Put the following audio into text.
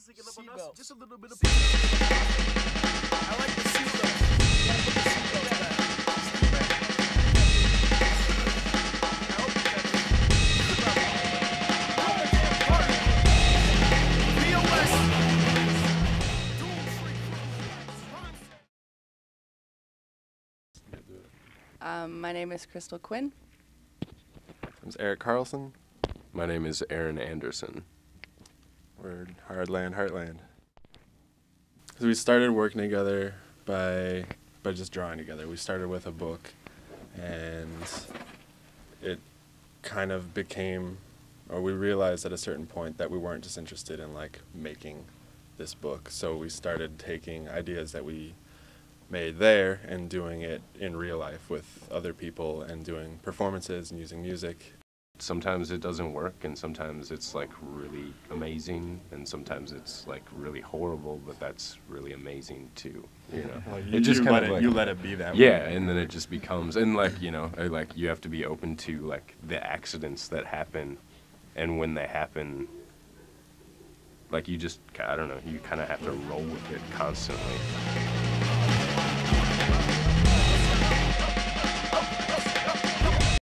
singing up on us. Just a little bit of. I like the seatbelt. Gotta put the seatbelts back. I hope you got this. POS. Um, my name is Crystal Quinn. I'm Eric Carlson. My name is Aaron Anderson. We're Hardland Heartland. So we started working together by by just drawing together. We started with a book, and it kind of became, or we realized at a certain point that we weren't just interested in like making this book. So we started taking ideas that we made there and doing it in real life with other people and doing performances and using music Sometimes it doesn't work, and sometimes it's like really amazing, and sometimes it's like really horrible, but that's really amazing too. You know, Well, it just kind of like, you let it be that way. yeah, way. and then it just becomes and like you know, like you have to be open to like the accidents that happen, and when they happen, like you just I don't know, you kind of have to roll with it constantly.